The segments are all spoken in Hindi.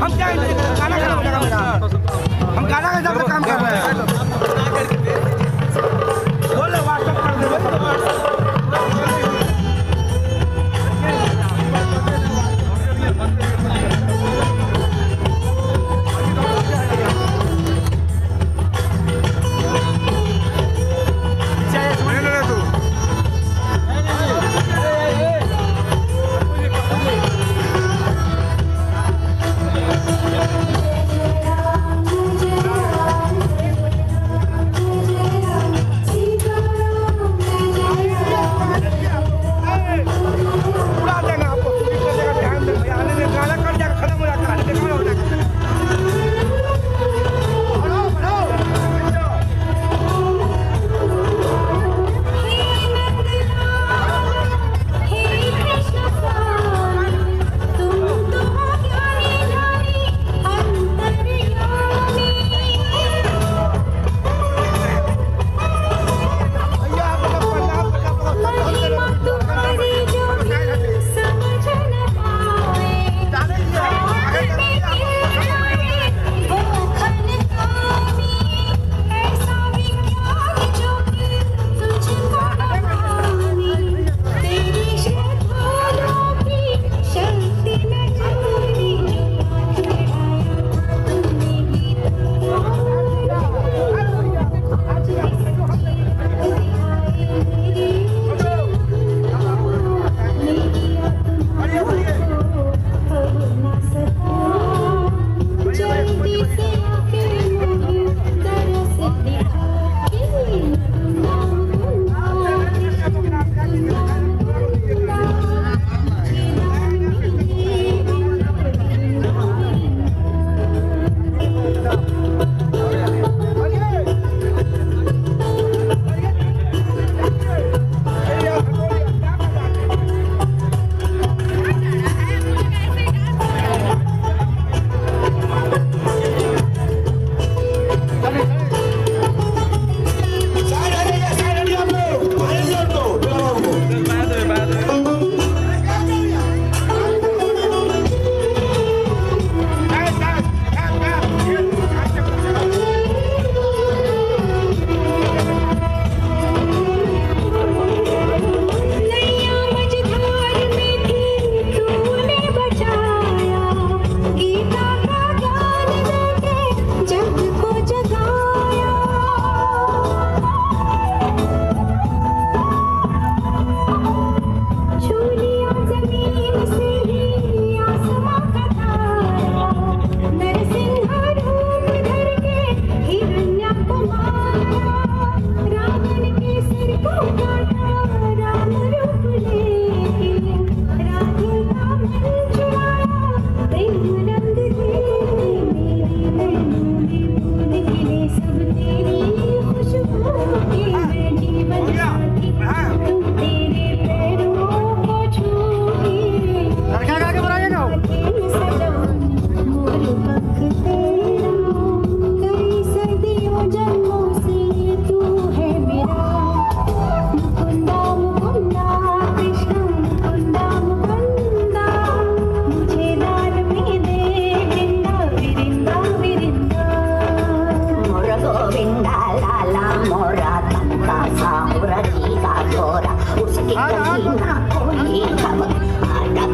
हम क्या हम गाना का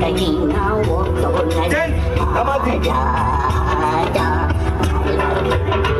你让我躲在他的家家。